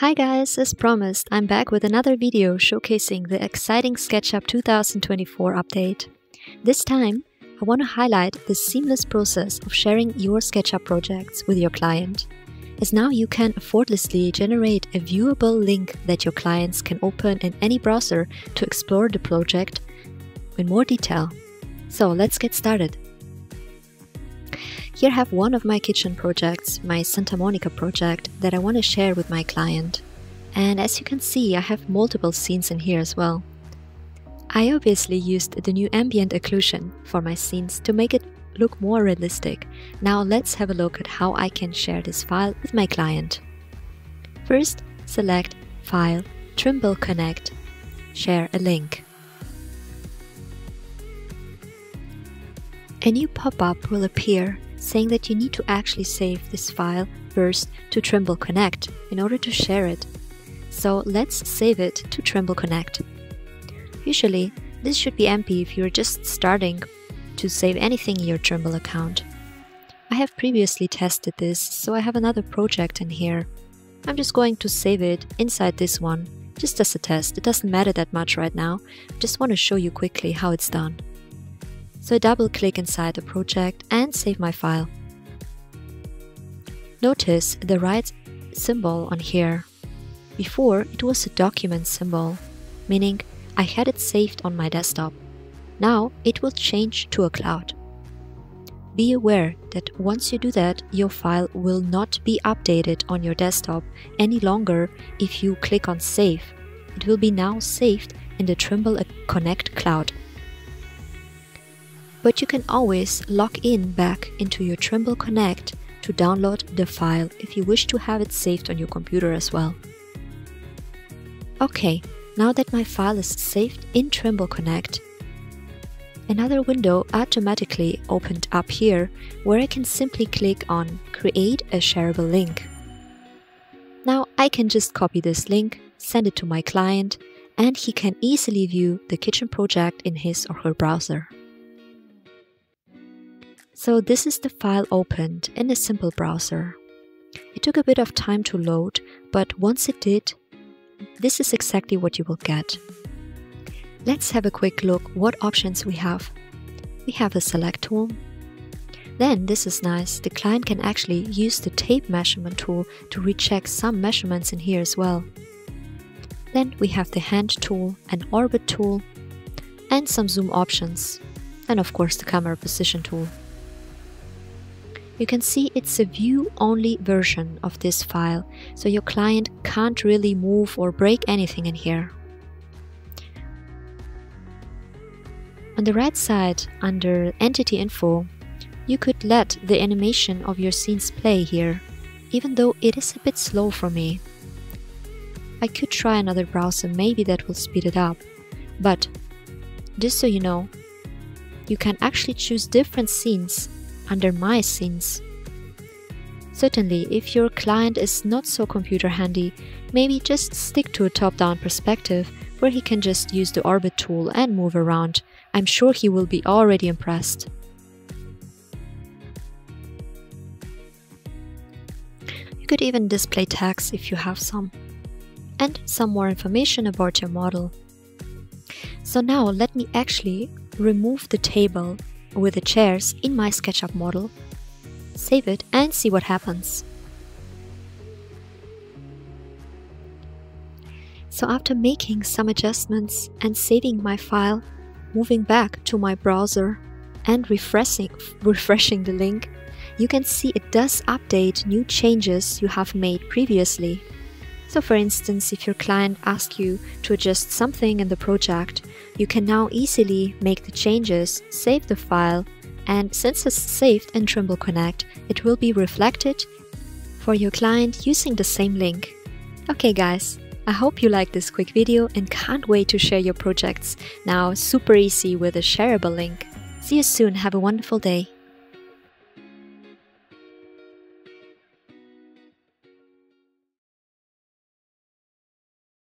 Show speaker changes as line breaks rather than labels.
Hi guys, as promised, I'm back with another video showcasing the exciting SketchUp 2024 update. This time, I want to highlight the seamless process of sharing your SketchUp projects with your client, as now you can effortlessly generate a viewable link that your clients can open in any browser to explore the project in more detail. So let's get started. Here have one of my kitchen projects, my Santa Monica project, that I want to share with my client. And as you can see, I have multiple scenes in here as well. I obviously used the new ambient occlusion for my scenes to make it look more realistic. Now let's have a look at how I can share this file with my client. First, select File, Trimble Connect, Share a link. A new pop-up will appear saying that you need to actually save this file first to Trimble Connect in order to share it. So let's save it to Trimble Connect. Usually, this should be empty if you're just starting to save anything in your Trimble account. I have previously tested this, so I have another project in here. I'm just going to save it inside this one, just as a test. It doesn't matter that much right now, I just want to show you quickly how it's done. So I double click inside the project and save my file. Notice the right symbol on here. Before it was a document symbol, meaning I had it saved on my desktop. Now it will change to a cloud. Be aware that once you do that, your file will not be updated on your desktop any longer if you click on Save. It will be now saved in the Trimble Connect cloud but you can always log in back into your Trimble Connect to download the file if you wish to have it saved on your computer as well. Okay, now that my file is saved in Trimble Connect, another window automatically opened up here where I can simply click on Create a shareable link. Now I can just copy this link, send it to my client, and he can easily view the kitchen project in his or her browser. So this is the file opened in a simple browser. It took a bit of time to load, but once it did, this is exactly what you will get. Let's have a quick look what options we have. We have a select tool. Then, this is nice, the client can actually use the tape measurement tool to recheck some measurements in here as well. Then we have the hand tool, an orbit tool, and some zoom options, and of course the camera position tool you can see it's a view-only version of this file, so your client can't really move or break anything in here. On the right side, under Entity Info, you could let the animation of your scenes play here, even though it is a bit slow for me. I could try another browser, maybe that will speed it up. But, just so you know, you can actually choose different scenes under My Scenes. Certainly, if your client is not so computer handy, maybe just stick to a top-down perspective where he can just use the orbit tool and move around. I'm sure he will be already impressed. You could even display text if you have some. And some more information about your model. So now let me actually remove the table with the chairs in my SketchUp model, save it and see what happens. So after making some adjustments and saving my file, moving back to my browser and refreshing, refreshing the link, you can see it does update new changes you have made previously. So for instance, if your client asks you to adjust something in the project, you can now easily make the changes, save the file, and since it's saved in Trimble Connect, it will be reflected for your client using the same link. Okay guys, I hope you liked this quick video and can't wait to share your projects now super easy with a shareable link. See you soon, have a wonderful day.